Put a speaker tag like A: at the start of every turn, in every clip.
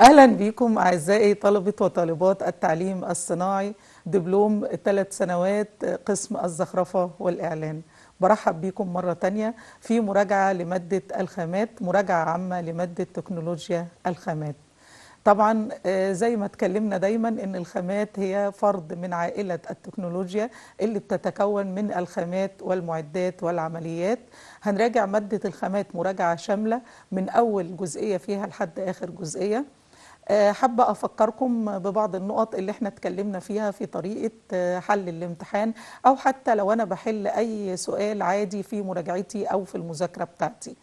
A: أهلا بكم أعزائي طلبة وطالبات التعليم الصناعي دبلوم ثلاث سنوات قسم الزخرفة والإعلان. برحب بكم مرة تانية في مراجعة لمادة الخامات مراجعة عامة لمادة تكنولوجيا الخامات. طبعا آه، زي ما اتكلمنا دايما إن الخامات هي فرد من عائلة التكنولوجيا اللي بتتكون من الخامات والمعدات والعمليات. هنراجع مادة الخامات مراجعة شاملة من أول جزئية فيها لحد آخر جزئية. حابة أفكركم ببعض النقط اللي إحنا اتكلمنا فيها في طريقة آه، حل الامتحان أو حتى لو أنا بحل أي سؤال عادي في مراجعتي أو في المذاكرة بتاعتي.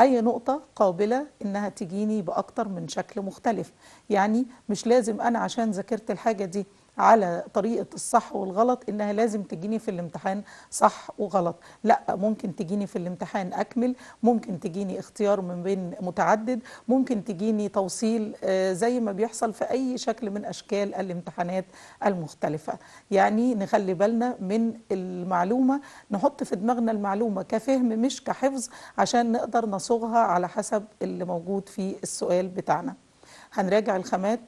A: أي نقطة قابلة إنها تجيني بأكتر من شكل مختلف. يعني مش لازم أنا عشان ذاكرت الحاجة دي على طريقة الصح والغلط إنها لازم تجيني في الامتحان صح وغلط. لا ممكن تجيني في الامتحان أكمل ممكن تجيني اختيار من بين متعدد ممكن تجيني توصيل آه، زي ما بيحصل في أي شكل من أشكال الامتحانات المختلفة. يعني نخلي بالنا من المعلومة نحط في دماغنا المعلومة كفهم مش كحفظ عشان نقدر نصوغها على حسب اللي موجود في السؤال بتاعنا. هنراجع الخامات.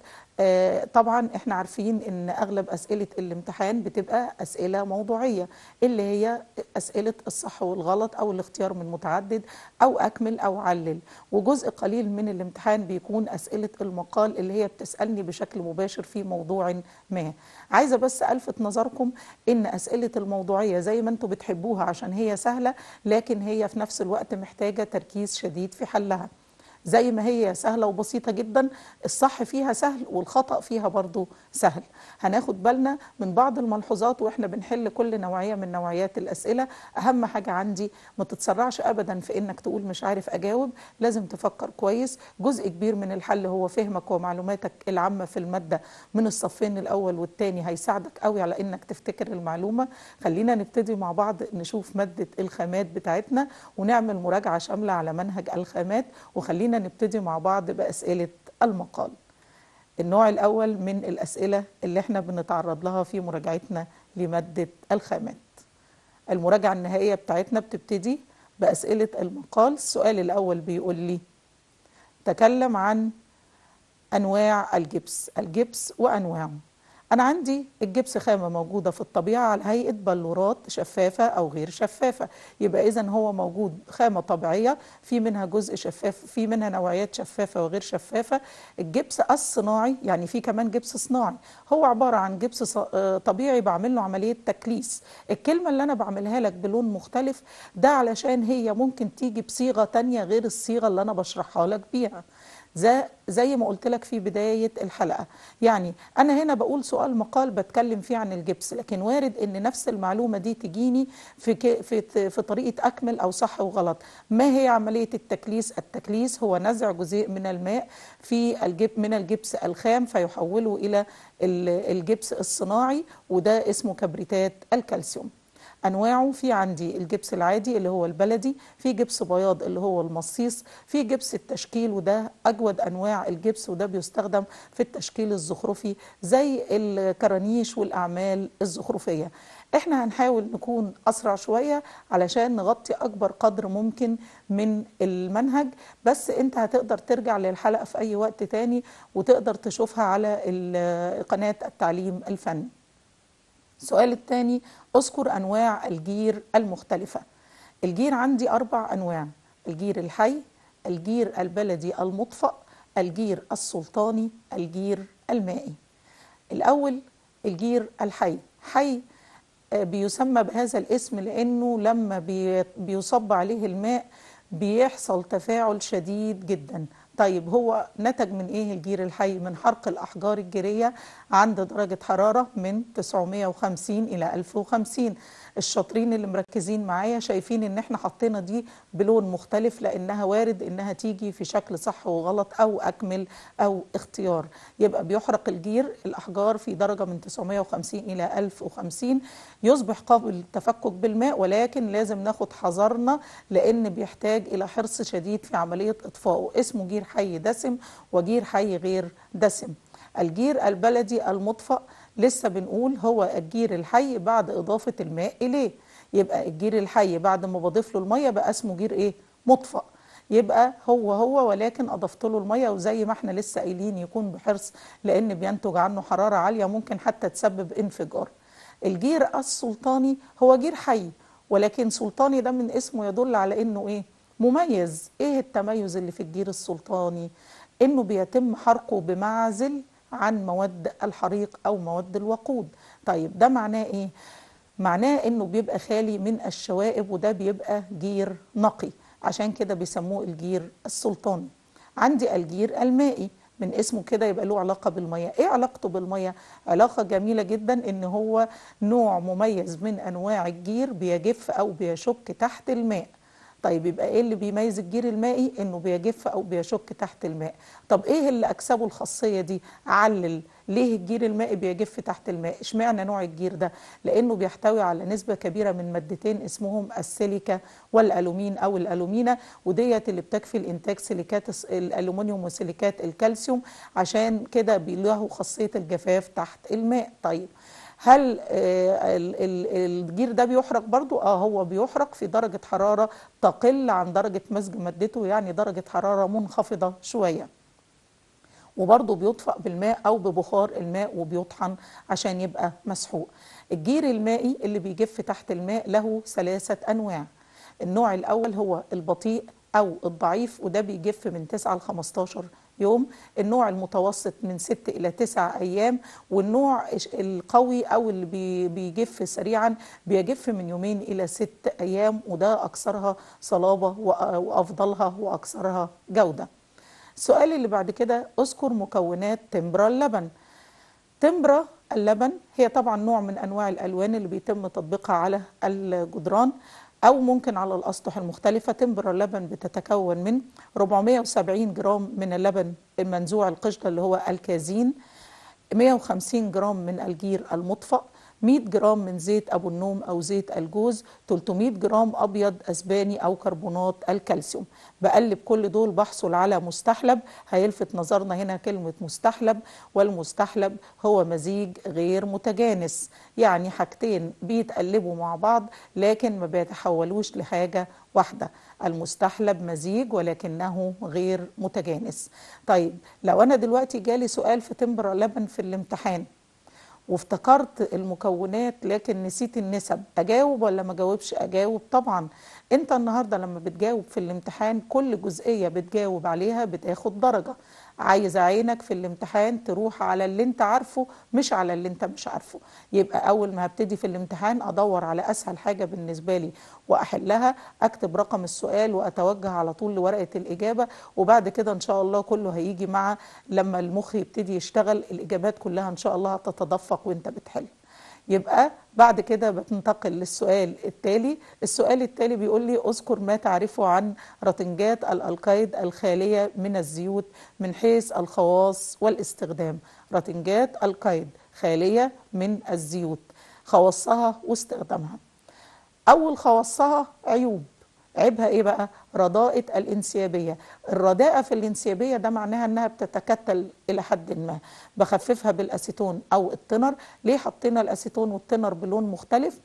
A: طبعا إحنا عارفين إن أغلب أسئلة الامتحان بتبقى أسئلة موضوعية اللي هي أسئلة الصح والغلط أو الاختيار من متعدد أو أكمل أو علل. وجزء قليل من الامتحان بيكون أسئلة المقال اللي هي بتسألني بشكل مباشر في موضوع ما. عايزة بس ألفت نظركم إن أسئلة الموضوعية زي ما أنتم بتحبوها عشان هي سهلة لكن هي في نفس الوقت محتاجة تركيز شديد في حلها. زي ما هي سهلة وبسيطة جدا الصح فيها سهل والخطأ فيها برضو سهل. هناخد بالنا من بعض الملحوظات وإحنا بنحل كل نوعية من نوعيات الأسئلة. أهم حاجة عندي ما تتسرعش أبدا في إنك تقول مش عارف أجاوب. لازم تفكر كويس. جزء كبير من الحل هو فهمك ومعلوماتك العامة في المادة من الصفين الأول والتاني. هيساعدك قوي على إنك تفتكر المعلومة. خلينا نبتدي مع بعض نشوف مادة الخامات بتاعتنا ونعمل مراجعة شاملة على منهج الخامات. وخلينا نبتدي مع بعض بأسئلة المقال. النوع الأول من الأسئلة اللي إحنا بنتعرض لها في مراجعتنا لمادة الخامات. المراجعة النهائية بتاعتنا بتبتدي بأسئلة المقال. السؤال الأول بيقول لي تكلم عن أنواع الجبس. الجبس وأنواعه. أنا عندي الجبس خامة موجودة في الطبيعة على هيئة بلورات شفافة أو غير شفافة. يبقى إذا هو موجود خامة طبيعية في منها جزء شفاف في منها نوعيات شفافة وغير شفافة. الجبس الصناعي يعني في كمان جبس صناعي. هو عبارة عن جبس آه، طبيعي بعمل له عملية تكليس. الكلمة اللي أنا بعملها لك بلون مختلف ده علشان هي ممكن تيجي بصيغة تانية غير الصيغة اللي أنا بشرحها لك بيها. زي ما قلت لك في بداية الحلقة. يعني أنا هنا بقول سؤال مقال بتكلم فيه عن الجبس لكن وارد أن نفس المعلومة دي تجيني في في في طريقة أكمل أو صح وغلط. ما هي عملية التكليس؟ التكليس هو نزع جزيء من الماء في الجب من الجبس الخام فيحوله إلى ال- الجبس الصناعي وده اسمه كبريتات الكالسيوم. أنواعه في عندي الجبس العادي اللي هو البلدي في جبس بياض اللي هو المصيص في جبس التشكيل وده أجود أنواع الجبس وده بيستخدم في التشكيل الزخرفي زي الكرانيش والأعمال الزخرفية. إحنا هنحاول نكون أسرع شوية علشان نغطي أكبر قدر ممكن من المنهج بس أنت هتقدر ترجع للحلقة في أي وقت تاني وتقدر تشوفها على قناة التعليم الفني. السؤال الثاني أذكر أنواع الجير المختلفة. الجير عندي أربع أنواع الجير الحي الجير البلدي المطفأ الجير السلطاني الجير المائي. الأول الجير الحي. حي آه، بيسمى بهذا الاسم لأنه لما بي- بيصب عليه الماء بيحصل تفاعل شديد جدا. طيب هو نتج من إيه الجير الحي؟ من حرق الأحجار الجيرية عند درجة حرارة من 950 إلى 1050 الشاطرين اللي مركزين معايا شايفين إن إحنا حطينا دي بلون مختلف لأنها وارد إنها تيجي في شكل صح وغلط أو أكمل أو اختيار. يبقى بيحرق الجير الأحجار في درجة من 950 إلى 1050 يصبح قابل للتفكك بالماء ولكن لازم ناخد حذرنا لأن بيحتاج إلى حرص شديد في عملية اطفائه اسمه جير حي دسم وجير حي غير دسم. الجير البلدي المطفأ لسه بنقول هو الجير الحي بعد إضافة الماء إليه. يبقى الجير الحي بعد ما بضيف له المية بقى اسمه جير إيه؟ مطفأ. يبقى هو هو ولكن أضفت له المية وزي ما إحنا لسه قايلين يكون بحرص لأن بينتج عنه حرارة عالية ممكن حتى تسبب انفجار. الجير السلطاني هو جير حي ولكن سلطاني ده من اسمه يدل على إنه إيه؟ مميز. إيه التميز اللي في الجير السلطاني؟ إنه بيتم حرقه بمعزل عن مواد الحريق أو مواد الوقود. طيب ده معناه إيه؟ معناه إنه بيبقى خالي من الشوائب وده بيبقى جير نقي. عشان كده بيسموه الجير السلطاني. عندي الجير المائي من اسمه كده يبقى له علاقة بالمية إيه علاقته بالمية علاقة جميلة جدا إن هو نوع مميز من أنواع الجير بيجف أو بيشك تحت الماء. طيب يبقى إيه اللي بيميز الجير المائي؟ إنه بيجف أو بيشك تحت الماء. طب إيه اللي أكسبه الخاصية دي؟ علل. ليه الجير المائي بيجف تحت الماء؟ إشمعنى نوع الجير ده؟ لأنه بيحتوي على نسبة كبيرة من مادتين اسمهم السيليكا والألومين أو الالومينا وديت اللي بتكفي لانتاج سيليكات الألومنيوم وسيليكات الكالسيوم عشان كده له خاصية الجفاف تحت الماء. طيب هل آه، ال- ال- الجير ده بيحرق برضو؟ آه هو بيحرق في درجة حرارة تقل عن درجة تزجج مادته يعني درجة حرارة منخفضة شوية. وبرضه بيطفأ بالماء أو ببخار الماء وبيطحن عشان يبقى مسحوق. الجير المائي اللي بيجف تحت الماء له ثلاثة أنواع. النوع الأول هو البطيء أو الضعيف وده بيجف من 9 ل 15 يوم النوع المتوسط من 6 إلى 9 أيام والنوع القوي أو اللي بي- بيجف سريعا بيجف من يومين إلى 6 أيام وده أكثرها صلابة وأ- وأفضلها وأكثرها جودة. السؤال اللي بعد كده اذكر مكونات تمبرا اللبن. تمبرا اللبن هي طبعا نوع من أنواع الألوان اللي بيتم تطبيقها على الجدران. أو ممكن على الأسطح المختلفة تمبرا اللبن بتتكون من 470 جرام من اللبن المنزوع القشطه اللي هو الكازين 150 جرام من الجير المطفأ 100 جرام من زيت أبو النوم أو زيت الجوز 300 جرام أبيض أسباني أو كربونات الكالسيوم. بقلب كل دول بحصل على مستحلب. هيلفت نظرنا هنا كلمة مستحلب والمستحلب هو مزيج غير متجانس. يعني حاجتين بيتقلبوا مع بعض لكن ما بيتحولوش لحاجة واحدة. المستحلب مزيج ولكنه غير متجانس. طيب لو أنا دلوقتي جالي سؤال في تمبر لبن في الامتحان وافتكرت المكونات لكن نسيت النسب. أجاوب ولا ما أجاوبش؟ أجاوب طبعا. أنت النهارده لما بتجاوب في الامتحان كل جزئية بتجاوب عليها بتاخد درجة. عايزه عينك في الامتحان تروح على اللي انت عارفه مش على اللي انت مش عارفه. يبقى أول ما هبتدي في الامتحان أدور على أسهل حاجة بالنسبة لي وأحلها أكتب رقم السؤال وأتوجه على طول لورقة الإجابة وبعد كده إن شاء الله كله هيجي مع لما المخ يبتدي يشتغل الإجابات كلها إن شاء الله هتتدفق وأنت بتحل. يبقى بعد كده بتنتقل للسؤال التالي. السؤال التالي بيقول لي اذكر ما تعرفه عن رطنجات الالقايد الخالية من الزيوت من حيث الخواص والاستخدام. رطنجات القايد خالية من الزيوت خواصها واستخدامها. أول خواصها عيوب. عيبها إيه بقى؟ رداءة الانسيابية. الرداءة في الانسيابية ده معناها إنها بتتكتل إلى حد ما. بخففها بالأسيتون أو التنر. ليه حطينا الأسيتون والتنر بلون مختلف؟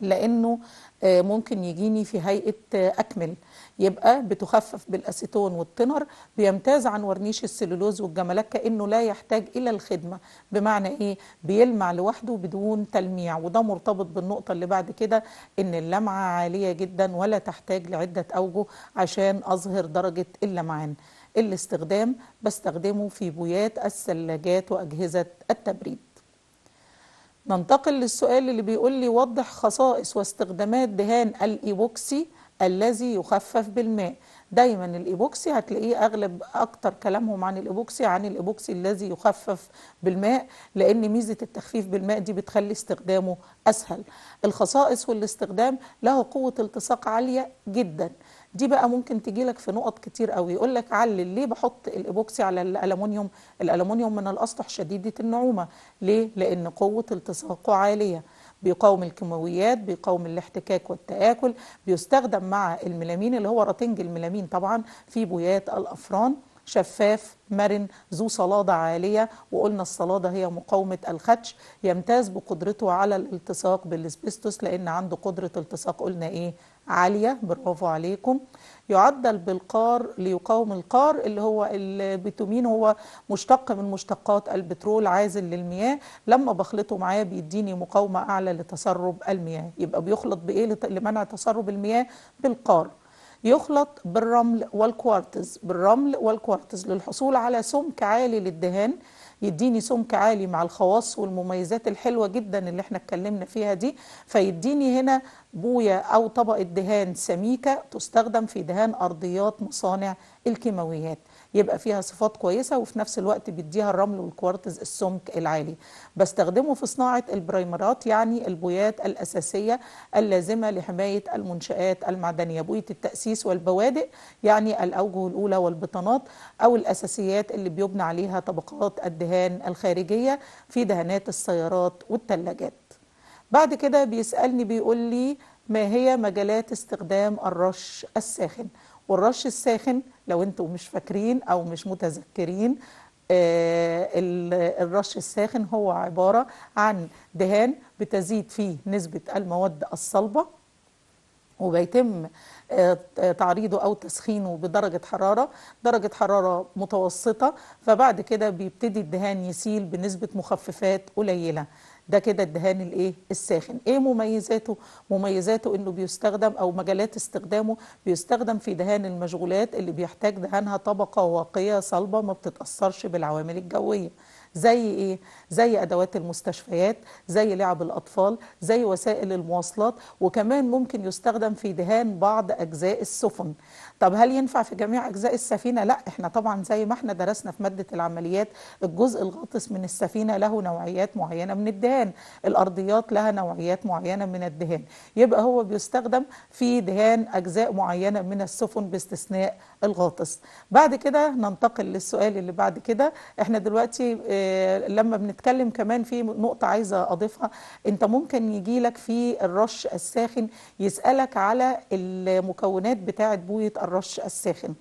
A: لأنه آه، ممكن يجيني في هيئة آه، أكمل. يبقى بتخفف بالأسيتون والتنر بيمتاز عن ورنيش السلولوز والجمالات كأنه لا يحتاج إلى الخدمة. بمعنى إيه؟ بيلمع لوحده بدون تلميع. وده مرتبط بالنقطة اللي بعد كده إن اللمعة عالية جدا ولا تحتاج لعدة أوجه عشان أظهر درجة اللمعان. الاستخدام بستخدمه في بويات الثلاجات وأجهزة التبريد. ننتقل للسؤال اللي بيقول لي وضح خصائص واستخدامات دهان الإيبوكسي الذي يخفف بالماء. دايما الإيبوكسي هتلاقيه أغلب أكتر كلامهم عن الإيبوكسي عن الإيبوكسي الذي يخفف بالماء لأن ميزة التخفيف بالماء دي بتخلي استخدامه أسهل. الخصائص والاستخدام له قوة التصاق عالية جدا. دي بقى ممكن تجي لك في نقط كتير قوي. يقول لك علل ليه بحط الايبوكسي على الالومنيوم الالومنيوم من الأسطح شديدة النعومة. ليه؟ لأن قوة التصاقه عالية. بيقاوم الكيماويات بيقاوم الاحتكاك والتآكل بيستخدم مع الميلامين اللي هو راتنج الميلامين طبعا في بويات الأفران. شفاف مرن ذو صلادة عالية. وقلنا الصلادة هي مقاومة الخدش. يمتاز بقدرته على الالتصاق بالأسبستوس لأن عنده قدرة التصاق قلنا إيه؟ عالية برافو عليكم. يعدل بالقار ليقاوم القار اللي هو البيتومين هو مشتق من مشتقات البترول عازل للمياه. لما بخلطه معاه بيديني مقاومة أعلى لتسرب المياه. يبقى بيخلط بإيه؟ لمنع تسرب المياه؟ بالقار. يخلط بالرمل والكوارتز. بالرمل والكوارتز. للحصول على سمك عالي للدهان. يديني سمك عالي مع الخواص والمميزات الحلوة جدا اللي إحنا اتكلمنا فيها دي. فيديني هنا بوية أو طبقة دهان سميكة تستخدم في دهان أرضيات مصانع الكيماويات. يبقى فيها صفات كويسة وفي نفس الوقت بيديها الرمل والكوارتز السمك العالي. بستخدمه في صناعة البرايمرات يعني البويات الأساسية اللازمة لحماية المنشآت المعدنية. بوية التأسيس والبوادئ يعني الأوجه الأولى والبطانات أو الأساسيات اللي بيبنى عليها طبقات الدهان الخارجية في دهانات السيارات والثلاجات بعد كده بيسألني بيقول لي ما هي مجالات استخدام الرش الساخن؟ والرش الساخن لو أنتم مش فاكرين أو مش متذكرين آه، ال- الرش الساخن هو عبارة عن دهان بتزيد فيه نسبة المواد الصلبة وبيتم آه، تعريضه أو تسخينه بدرجة حرارة درجة حرارة متوسطة فبعد كده بيبتدي الدهان يسيل بنسبة مخففات قليلة. ده كده الدهان الايه الساخن. إيه مميزاته؟ مميزاته انه بيستخدم أو مجالات استخدامه بيستخدم في دهان المشغولات اللي بيحتاج دهانها طبقة واقية صلبة ما بتتأثرش بالعوامل الجوية. زي إيه؟ زي أدوات المستشفيات زي لعب الأطفال زي وسائل المواصلات وكمان ممكن يستخدم في دهان بعض أجزاء السفن. طب هل ينفع في جميع أجزاء السفينة؟ لا إحنا طبعا زي ما إحنا درسنا في مادة العمليات الجزء الغاطس من السفينة له نوعيات معينة من الدهان الأرضيات لها نوعيات معينة من الدهان. يبقى هو بيستخدم في دهان أجزاء معينة من السفن باستثناء الغاطس. بعد كده ننتقل للسؤال اللي بعد كده. إحنا دلوقتي آه لما بنتكلم كمان في نقطة عايزة أضيفها أنت ممكن يجي لك في الرش الساخن يسألك على المكونات بتاعة بوية الرش الساخن.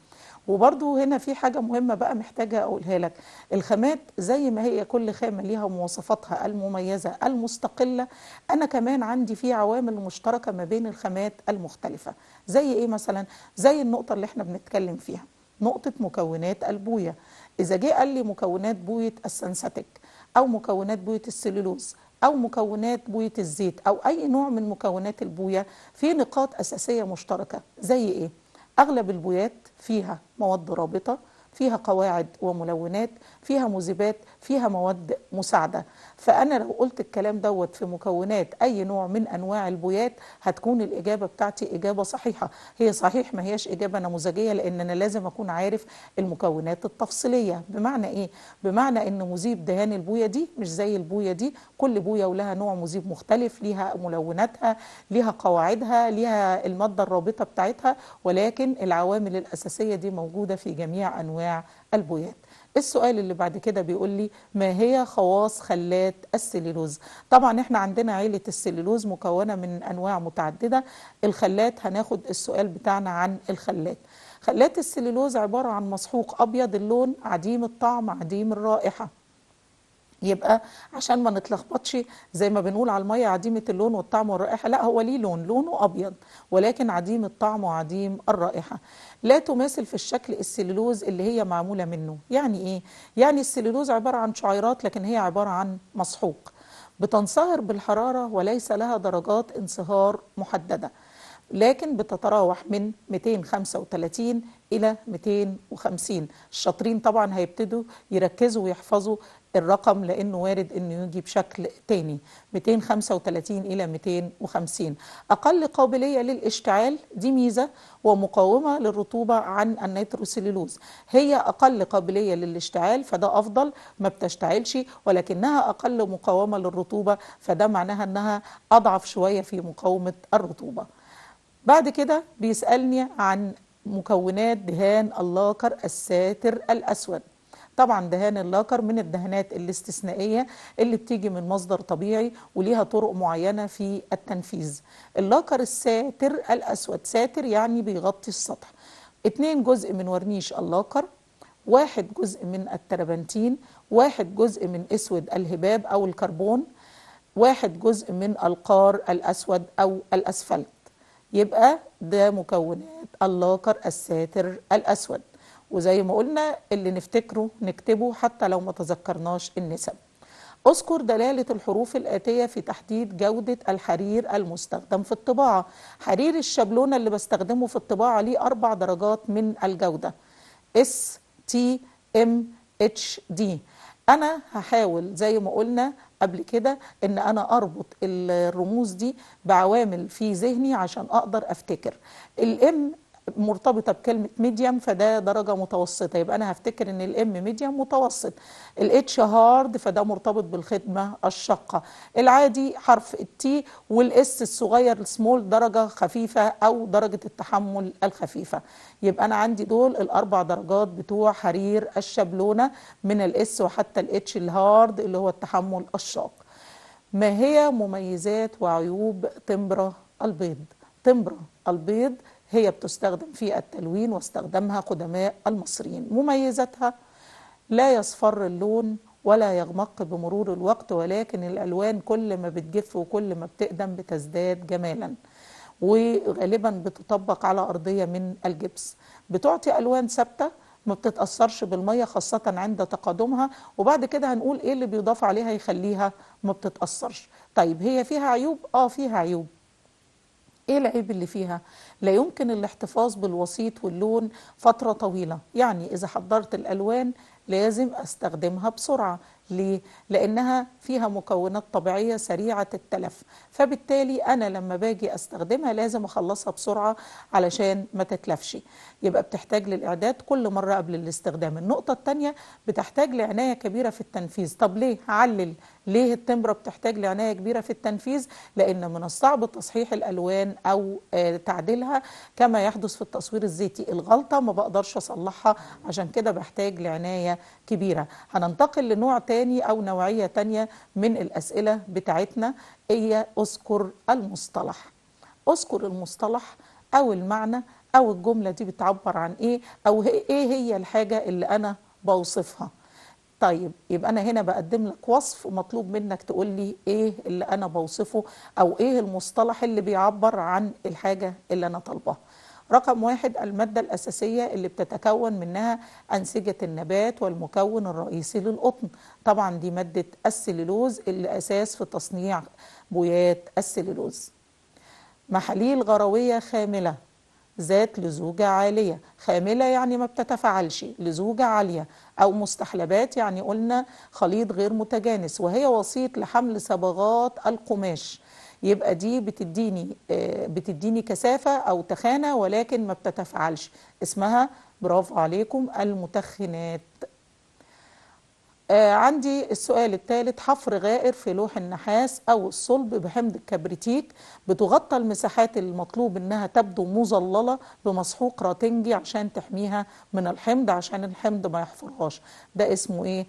A: وبرضو هنا في حاجة مهمة بقى محتاجة أقولها لك. الخامات زي ما هي كل خامة ليها مواصفاتها المميزة المستقلة أنا كمان عندي في عوامل مشتركة ما بين الخامات المختلفة. زي إيه مثلا؟ زي النقطة اللي إحنا بنتكلم فيها نقطة مكونات البوية. إذا جه قال لي مكونات بوية السنساتيك أو مكونات بوية السليلوز أو مكونات بوية الزيت أو أي نوع من مكونات البوية في نقاط أساسية مشتركة. زي إيه؟ أغلب البويات فيها مواد رابطة فيها قواعد وملونات فيها مذيبات فيها مواد مساعدة. فأنا لو قلت الكلام دوت في مكونات أي نوع من أنواع البويات هتكون الإجابة بتاعتي إجابة صحيحة. هي صحيح ما هياش إجابة نموذجية لأن أنا لازم أكون عارف المكونات التفصيلية. بمعنى إيه؟ بمعنى إن مذيب دهان البوية دي مش زي البوية دي. كل بوية ولها نوع مذيب مختلف ليها ملوناتها ليها قواعدها ليها المادة الرابطة بتاعتها. ولكن العوامل الأساسية دي موجودة في جميع أنواع البويات. السؤال اللي بعد كده بيقول لي ما هي خواص خلات السليلوز طبعا إحنا عندنا عيلة السليلوز مكونة من أنواع متعددة. الخلات هناخد السؤال بتاعنا عن الخلات. خلات السليلوز عبارة عن مسحوق أبيض اللون عديم الطعم عديم الرائحة. يبقى عشان ما نتلخبطش زي ما بنقول على المية عديمة اللون والطعم والرائحة. لا هو ليه لون؟ لونه أبيض ولكن عديم الطعم وعديم الرائحة. لا تماثل في الشكل السليلوز اللي هي معمولة منه. يعني إيه؟ يعني السليلوز عبارة عن شعيرات لكن هي عبارة عن مسحوق. بتنصهر بالحرارة وليس لها درجات انصهار محددة لكن بتتراوح من 235 إلى 250 الشاطرين طبعا هيبتدوا يركزوا ويحفظوا الرقم لأنه وارد أنه يجي بشكل تاني 235 إلى 250 أقل قابلية للاشتعال دي ميزة ومقاومة للرطوبة عن النيتروسيلولوز هي أقل قابلية للاشتعال فده أفضل ما بتشتعلش ولكنها أقل مقاومة للرطوبة فده معناها أنها أضعف شوية في مقاومة الرطوبة. بعد كده بيسألني عن مكونات دهان اللاكر الساتر الأسود. طبعا دهان اللاكر من الدهانات الاستثنائية اللي بتيجي من مصدر طبيعي وليها طرق معينة في التنفيذ. اللاكر الساتر الأسود ساتر يعني بيغطي السطح. اتنين جزء من ورنيش اللاكر. واحد جزء من التربنتين. واحد جزء من أسود الهباب أو الكربون. واحد جزء من القار الأسود أو الأسفلت. يبقى ده مكونات اللاكر الساتر الأسود. وزي ما قلنا اللي نفتكره نكتبه حتى لو ما تذكرناش النسب. اذكر دلالة الحروف الآتية في تحديد جودة الحرير المستخدم في الطباعة. حرير الشابلونة اللي بستخدمه في الطباعة ليه أربع درجات من الجودة. S T M H D. أنا هحاول زي ما قلنا قبل كده إن أنا أربط الرموز دي بعوامل في ذهني عشان أقدر أفتكر. ال M مرتبطة بكلمة medium فده درجة متوسطة. يبقى أنا هفتكر إن ال M medium متوسط. ال H hard فده مرتبط بالخدمة الشاقة. العادي حرف ال T وال S الصغير ال small درجة خفيفة أو درجة التحمل الخفيفة. يبقى أنا عندي دول الأربع درجات بتوع حرير الشابلونة من ال S وحتى ال H ال hard اللي هو التحمل الشاق. ما هي مميزات وعيوب تمبرة البيض؟ تمبرة البيض هي بتستخدم في التلوين واستخدمها قدماء المصريين. مميزاتها لا يصفر اللون ولا يغمق بمرور الوقت ولكن الألوان كل ما بتجف وكل ما بتقدم بتزداد جمالا وغالبا بتطبق على أرضية من الجبس. بتعطي ألوان ثابتة ما بتتأثرش بالمية خاصة عند تقادمها. وبعد كده هنقول إيه اللي بيضاف عليها يخليها ما بتتأثرش. طيب هي فيها عيوب؟ آه فيها عيوب. إيه العيب اللي فيها؟ لا يمكن الاحتفاظ بالوسيط واللون فترة طويلة. يعني إذا حضرت الألوان لازم أستخدمها بسرعة. ليه؟ لأنها فيها مكونات طبيعية سريعة التلف. فبالتالي أنا لما باجي أستخدمها لازم أخلصها بسرعة علشان ما تتلفش. يبقى بتحتاج للإعداد كل مرة قبل الاستخدام. النقطة الثانية بتحتاج لعناية كبيرة في التنفيذ. طب ليه؟ هعلل. ليه التمرة بتحتاج لعناية كبيرة في التنفيذ؟ لأن من الصعب تصحيح الألوان أو آه تعديلها. كما يحدث في التصوير الزيتي الغلطة ما بقدرش أصلحها. عشان كده بحتاج لعناية كبيرة. هننتقل لنوع تاني. أو نوعية تانية من الأسئلة بتاعتنا هي أذكر المصطلح؟ أذكر المصطلح أو المعنى أو الجملة دي بتعبر عن إيه؟ أو إيه هي الحاجة اللي أنا بوصفها؟ طيب يبقى أنا هنا بقدم لك وصف ومطلوب منك تقول لي إيه اللي أنا بوصفه أو إيه المصطلح اللي بيعبر عن الحاجة اللي أنا طالباها. رقم واحد المادة الأساسية اللي بتتكون منها أنسجة النبات والمكون الرئيسي للقطن. طبعا دي مادة السليلوز اللي أساس في تصنيع بويات السليلوز. محاليل غروية خاملة. ذات لزوجة عالية. خاملة يعني ما بتتفاعلش لزوجة عالية. أو مستحلبات يعني قلنا خليط غير متجانس وهي وسيط لحمل صبغات القماش. يبقى دي بتديني بتديني كثافة أو تخانة ولكن ما بتتفاعلش. اسمها برافو عليكم المتخنات. آه عندي السؤال الثالث حفر غائر في لوح النحاس أو الصلب بحمض الكبريتيك بتغطى المساحات المطلوب إنها تبدو مظللة بمسحوق راتنجي عشان تحميها من الحمض عشان الحمض ما يحفرهاش ده اسمه إيه؟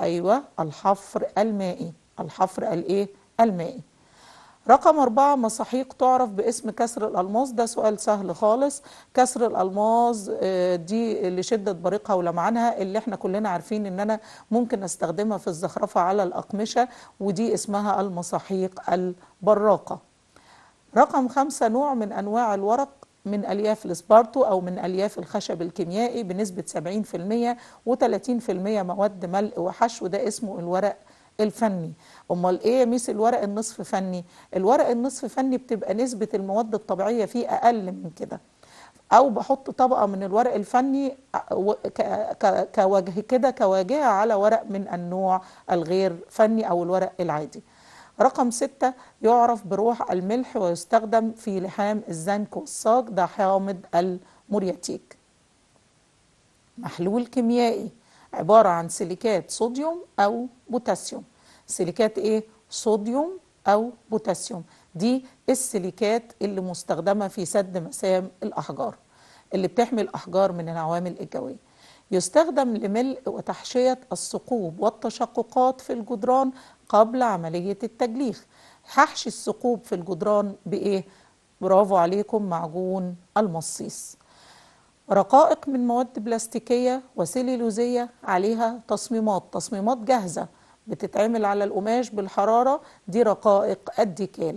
A: أيوة الحفر المائي الحفر الإيه؟ المائي رقم أربعة مساحيق تعرف باسم كسر الألماس ده سؤال سهل خالص. كسر الألماس دي لشدة بريقها ولمعانها اللي إحنا كلنا عارفين إن أنا ممكن أستخدمها في الزخرفة على الأقمشة ودي اسمها المساحيق البراقة. رقم خمسة نوع من أنواع الورق من ألياف السبارتو أو من ألياف الخشب الكيميائي بنسبة 70% و30% مواد ملء وحشو. ده اسمه الورق الفني. أمال إيه يا ميس الورق النصف فني؟ الورق النصف فني بتبقى نسبة المواد الطبيعية فيه أقل من كده. أو بحط طبقة من الورق الفني كوجه كده كواجهة على ورق من النوع الغير فني أو الورق العادي. رقم ستة يعرف بروح الملح ويستخدم في لحام الزنك والصاج ده حامض المورياتيك. محلول كيميائي. عبارة عن سيليكات صوديوم أو بوتاسيوم. سيليكات إيه؟ صوديوم أو بوتاسيوم. دي السيليكات اللي مستخدمة في سد مسام الأحجار اللي بتحمي الأحجار من العوامل الجوية. يستخدم لملء وتحشية الثقوب والتشققات في الجدران قبل عملية التجليخ. هحشي الثقوب في الجدران بإيه؟ برافو عليكم معجون المصيص. رقائق من مواد بلاستيكية وسيليلوزية عليها تصميمات تصميمات جاهزة بتتعمل على القماش بالحرارة دي رقائق الديكال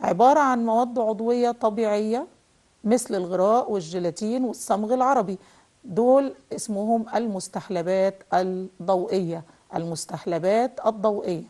A: عبارة عن مواد عضوية طبيعية مثل الغراء والجيلاتين والصمغ العربي. دول اسمهم المستحلبات الضوئية المستحلبات الضوئية.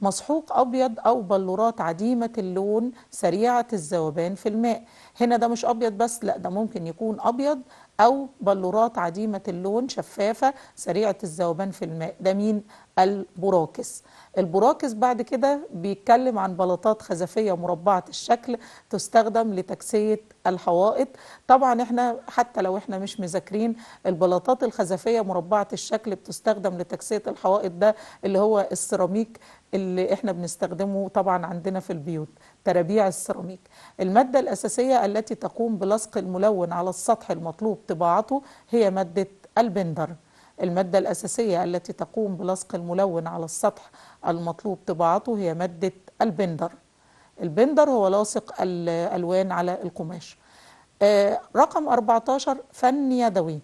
A: مسحوق أبيض أو بلورات عديمة اللون سريعة الذوبان في الماء. هنا ده مش أبيض بس لا ده ممكن يكون أبيض أو بلورات عديمة اللون شفافة سريعة الذوبان في الماء. ده مين؟ البراكس. البراكس بعد كده بيتكلم عن بلاطات خزفية مربعة الشكل تستخدم لتكسية الحوائط. طبعا إحنا حتى لو إحنا مش مذاكرين البلاطات الخزفية مربعة الشكل بتستخدم لتكسية الحوائط ده اللي هو السيراميك اللي إحنا بنستخدمه طبعا عندنا في البيوت. ترابيع السيراميك. المادة الأساسية التي تقوم بلصق الملون على السطح المطلوب طباعته هي مادة البندر. المادة الأساسية التي تقوم بلصق الملون على السطح المطلوب طباعته هي مادة البندر. البندر هو لاصق الألوان على القماش. آه رقم 14 فن يدوي.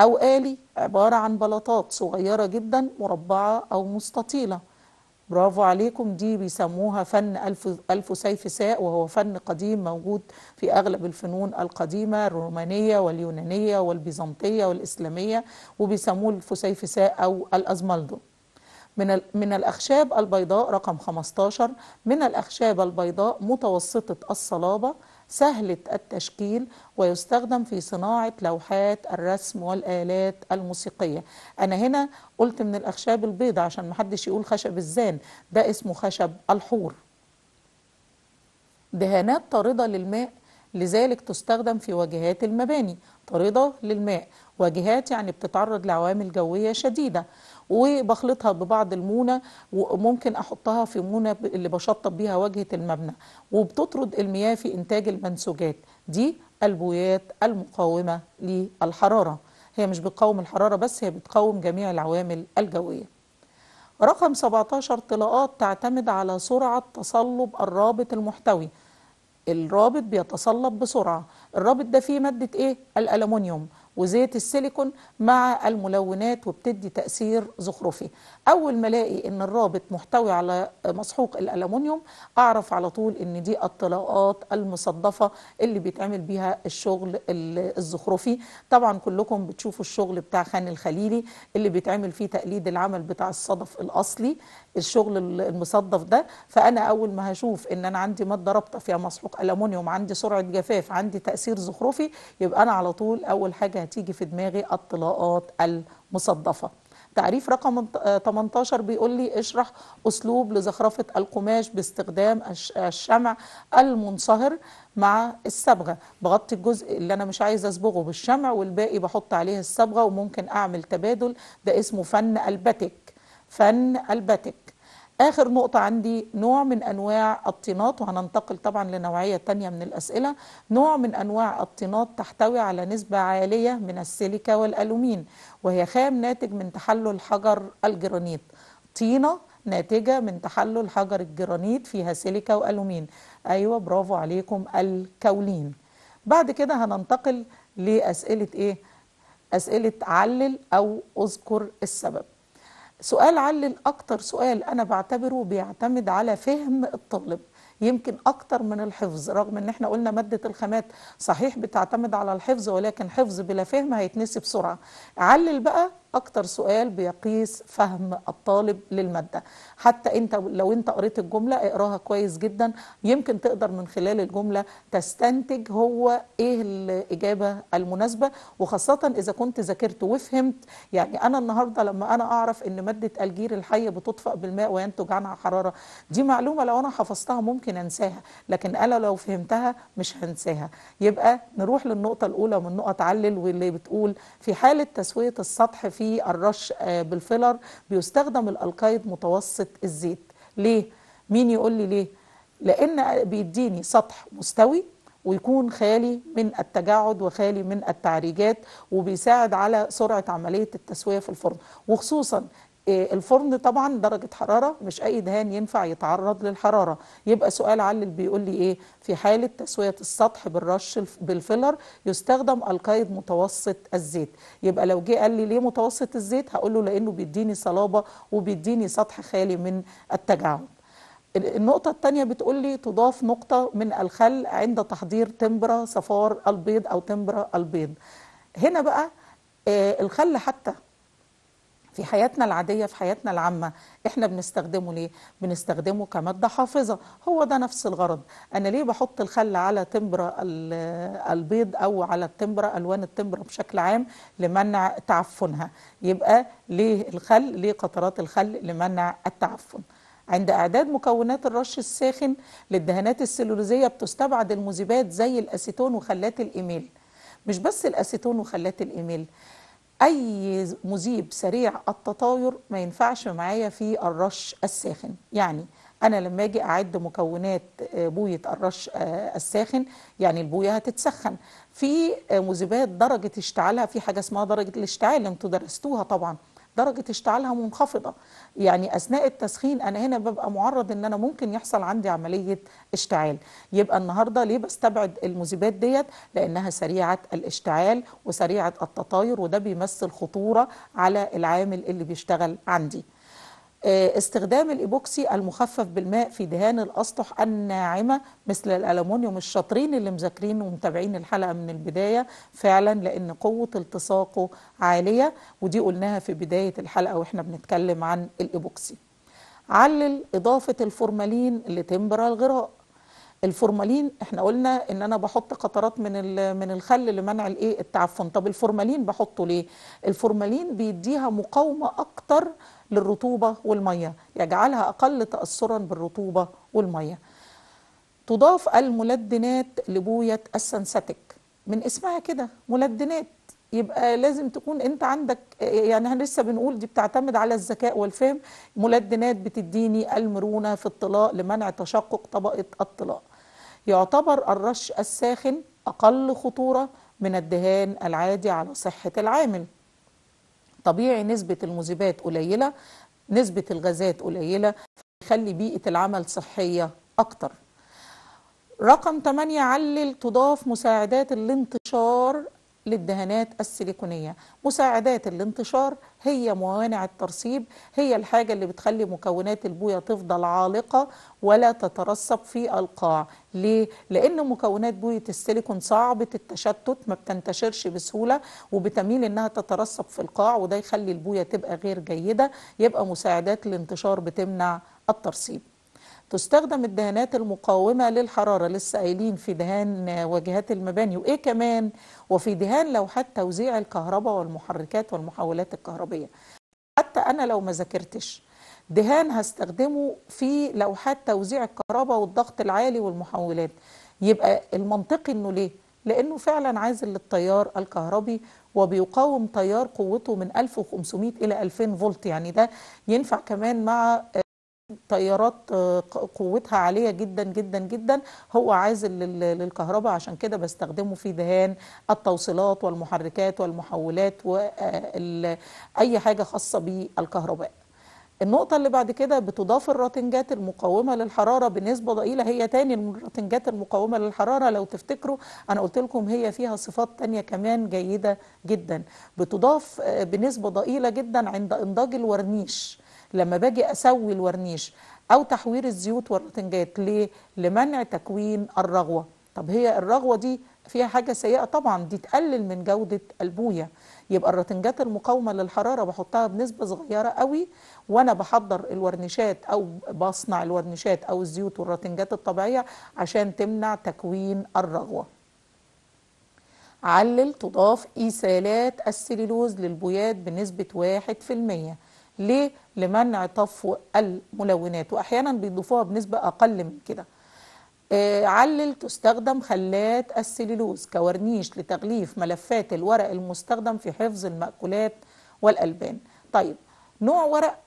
A: أو آلي عبارة عن بلاطات صغيرة جدا مربعة أو مستطيلة. برافو عليكم. دي بيسموها فن ألف, ألف سيف ساء وهو فن قديم موجود في أغلب الفنون القديمة الرومانية واليونانية والبيزنطية والإسلامية وبيسموه ألف سيف ساء أو الأزمالدو. من من الأخشاب البيضاء رقم 15 من الأخشاب البيضاء متوسطة الصلابة سهلة التشكيل ويستخدم في صناعة لوحات الرسم والآلات الموسيقية. أنا هنا قلت من الأخشاب البيضة عشان محدش يقول خشب الزان ده اسمه خشب الحور. دهانات طاردة للماء لذلك تستخدم في واجهات المباني. طاردة للماء واجهات يعني بتتعرض لعوامل جوية شديدة. وبخلطها ببعض المونة وممكن أحطها في مونة اللي بشطب بيها واجهة المبنى. وبتطرد المياه في إنتاج المنسوجات. دي البويات المقاومة للحرارة. هي مش بتقاوم الحرارة بس هي بتقاوم جميع العوامل الجوية. رقم 17 طلاءات تعتمد على سرعة تصلب الرابط المحتوي. الرابط بيتصلب بسرعة. الرابط ده فيه مادة إيه؟ الألمنيوم وزيت السيليكون مع الملونات وبتدي تأثير زخرفي. أول ما ألاقي إن الرابط محتوي على مسحوق الألمنيوم أعرف على طول إن دي الطلاقات المصدفة اللي بيتعمل بيها الشغل الزخرفي. طبعا كلكم بتشوفوا الشغل بتاع خان الخليلي اللي بيتعمل فيه تقليد العمل بتاع الصدف الأصلي الشغل المصدف ده. فأنا أول ما هشوف إن أنا عندي مادة رابطة فيها مسحوق ألمنيوم عندي سرعة جفاف عندي تأثير زخرفي يبقى أنا على طول أول حاجة هتيجي في دماغي الطلاقات المصدفة. تعريف رقم 18 بيقول لي اشرح أسلوب لزخرفة القماش باستخدام الشمع المنصهر مع الصبغه بغطي الجزء اللي أنا مش عايزة أصبغه بالشمع والباقي بحط عليه الصبغه وممكن أعمل تبادل. ده اسمه فن البتك فن البتك آخر نقطة عندي نوع من أنواع الطينات وهننتقل طبعا لنوعية تانية من الأسئلة. نوع من أنواع الطينات تحتوي على نسبة عالية من السيليكا والألومين وهي خام ناتج من تحلل حجر الجرانيت. طينة ناتجة من تحلل حجر الجرانيت فيها سيليكا وألومين. أيوة برافو عليكم الكاولين. بعد كده هننتقل لأسئلة إيه؟ أسئلة علل أو أذكر السبب. سؤال علل أكتر سؤال أنا بعتبره بيعتمد على فهم الطالب. يمكن أكتر من الحفظ رغم أن إحنا قلنا مادة الخامات صحيح بتعتمد على الحفظ ولكن حفظ بلا فهم هيتنسي بسرعة. علل بقى أكتر سؤال بيقيس فهم الطالب للمادة. حتى أنت لو أنت قريت الجملة اقراها كويس جدا يمكن تقدر من خلال الجملة تستنتج هو إيه الإجابة المناسبة. وخاصة إذا كنت ذاكرت وفهمت يعني أنا النهاردة لما أنا أعرف أن مادة الجير الحية بتطفأ بالماء وينتج عنها حرارة دي معلومة لو أنا حفظتها ممكن أنساها لكن أنا لو فهمتها مش هنساها. يبقى نروح للنقطة الأولى من نقط علل واللي بتقول في حالة تسوية السطح في في الرش بالفيلر بيستخدم الالقايد متوسط الزيت. ليه؟ مين يقول لي ليه؟ لأن بيديني سطح مستوي ويكون خالي من التجعد وخالي من التعريجات وبيساعد على سرعة عملية التسوية في الفرن. وخصوصا الفرن طبعا درجة حرارة مش أي دهان ينفع يتعرض للحرارة. يبقى سؤال علل بيقول لي إيه في حالة تسوية السطح بالرش بالفيلر يستخدم القايد متوسط الزيت. يبقى لو جه قال لي ليه متوسط الزيت هقول له لأنه بيديني صلابة وبيديني سطح خالي من التجعد النقطة التانية بتقول لي تضاف نقطة من الخل عند تحضير تمبرة صفار البيض أو تمبرة البيض. هنا بقى آه، الخل حتى في حياتنا العادية في حياتنا العامة إحنا بنستخدمه ليه؟ بنستخدمه كمادة حافظة. هو ده نفس الغرض. أنا ليه بحط الخل على تمبرة ال- البيض أو على التمبرة ألوان التمبرة بشكل عام لمنع تعفنها؟ يبقى ليه الخل ليه قطرات الخل لمنع التعفن. عند أعداد مكونات الرش الساخن للدهانات السلولوزية بتستبعد المذيبات زي الأسيتون وخلات الإيميل. مش بس الأسيتون وخلات الإيميل أي مذيب سريع التطاير ما ينفعش معايا في الرش الساخن. يعني أنا لما أجي أعد مكونات آه، بوية الرش آه، الساخن يعني البوية هتتسخن. في آه، مذيبات درجة اشتعالها في حاجة اسمها درجة الاشتعال أنتوا درستوها طبعا. درجة اشتعالها منخفضة. يعني أثناء التسخين أنا هنا ببقى معرض إن أنا ممكن يحصل عندي عملية اشتعال. يبقى النهاردة ليه بستبعد المذيبات ديت؟ لأنها سريعة الاشتعال وسريعة التطاير وده بيمثل خطورة على العامل اللي بيشتغل عندي. استخدام الإيبوكسي المخفف بالماء في دهان الأسطح الناعمة مثل الألمونيوم الشاطرين اللي مذاكرين ومتابعين الحلقة من البداية فعلا لأن قوة التصاقه عالية ودي قلناها في بداية الحلقة وإحنا بنتكلم عن الإيبوكسي. علل إضافة الفورمالين لتمبر الغراء. الفورمالين إحنا قلنا إن أنا بحط قطرات من من الخل لمنع الإيه؟ التعفن. طب الفورمالين بحطه ليه؟ الفورمالين بيديها مقاومة أكتر للرطوبة والمية يجعلها أقل تاثرا بالرطوبة والمية. تضاف الملدنات لبوية ال synthetic من اسمها كده ملدنات. يبقى لازم تكون أنت عندك يعني إحنا لسه بنقول دي بتعتمد على الذكاء والفهم. ملدنات بتديني المرونة في الطلاء لمنع تشقق طبقة الطلاء يعتبر الرش الساخن أقل خطورة من الدهان العادي على صحة العامل. طبيعي نسبة المذيبات قليلة نسبة الغازات قليلة يخلي بيئة العمل صحية أكتر. رقم 8 علل تضاف مساعدات الانتشار للدهانات السيليكونية. مساعدات الانتشار هي موانع الترسيب هي الحاجة اللي بتخلي مكونات البوية تفضل عالقة ولا تترسب في القاع. ليه؟ لأن مكونات بوية السيليكون صعبة التشتت ما بتنتشرش بسهولة وبتميل إنها تترسب في القاع وده يخلي البوية تبقى غير جيدة يبقى مساعدات الانتشار بتمنع الترسيب تستخدم الدهانات المقاومة للحرارة لسه قايلين في دهان واجهات المباني وإيه كمان؟ وفي دهان لوحات توزيع الكهرباء والمحركات والمحولات الكهربية. حتى أنا لو ما ذاكرتش دهان هستخدمه في لوحات توزيع الكهرباء والضغط العالي والمحولات. يبقى المنطقي إنه ليه؟ لأنه فعلا عازل للتيار الكهربي وبيقاوم تيار قوته من 1500 إلى 2000 فولت يعني ده ينفع كمان مع تيارات آه، قوتها عالية جدا جدا جدا. هو عازل لل- للكهرباء عشان كده بستخدمه في دهان التوصيلات والمحركات والمحولات وأي حاجة خاصة بالكهرباء. النقطة اللي بعد كده بتضاف الراتنجات المقاومة للحرارة بنسبة ضئيلة. هي تاني الراتنجات المقاومة للحرارة لو تفتكروا أنا قلت لكم هي فيها صفات تانية كمان جيدة جدا. بتضاف آه، بنسبة ضئيلة جدا عند إنضاج الورنيش. لما باجي أسوي الورنيش أو تحوير الزيوت والراتنجات ليه؟ لمنع تكوين الرغوة. طب هي الرغوة دي فيها حاجة سيئة؟ طبعا دي تقلل من جودة البوية. يبقى الراتنجات المقاومة للحرارة بحطها بنسبة صغيرة قوي وأنا بحضر الورنيشات أو بصنع الورنيشات أو الزيوت والراتنجات الطبيعية عشان تمنع تكوين الرغوة. علل تضاف إيسالات السليلوز للبويات بنسبة واحد في المية. ليه؟ لمنع طفو الملونات. وأحيانا بيضيفوها بنسبة أقل من كده. آه، علل تستخدم خلات السليلوز كورنيش لتغليف ملفات الورق المستخدم في حفظ المأكولات والألبان. طيب نوع ورق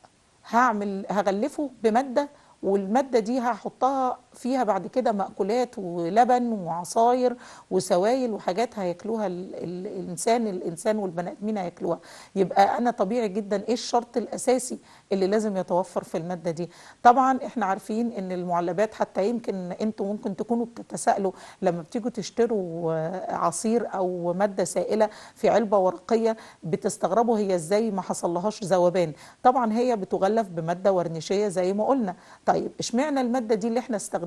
A: هعمل هغلفه بمادة والمادة دي هحطها فيها بعد كده مأكولات ولبن وعصاير وسوائل وحاجات هياكلوها ال- ال- الإنسان الإنسان والبني آدمين هياكلوها. يبقى أنا طبيعي جدا إيه الشرط الأساسي اللي لازم يتوفر في المادة دي؟ طبعا إحنا عارفين إن المعلبات حتى يمكن أنتوا ممكن تكونوا بتتساءلوا لما بتيجوا تشتروا عصير أو مادة سائلة في علبة ورقية بتستغربوا هي إزاي ما حصلهاش ذوبان. طبعا هي بتغلف بمادة ورنيشية زي ما قلنا. طيب إشمعنى المادة دي اللي إحنا استخدمناها؟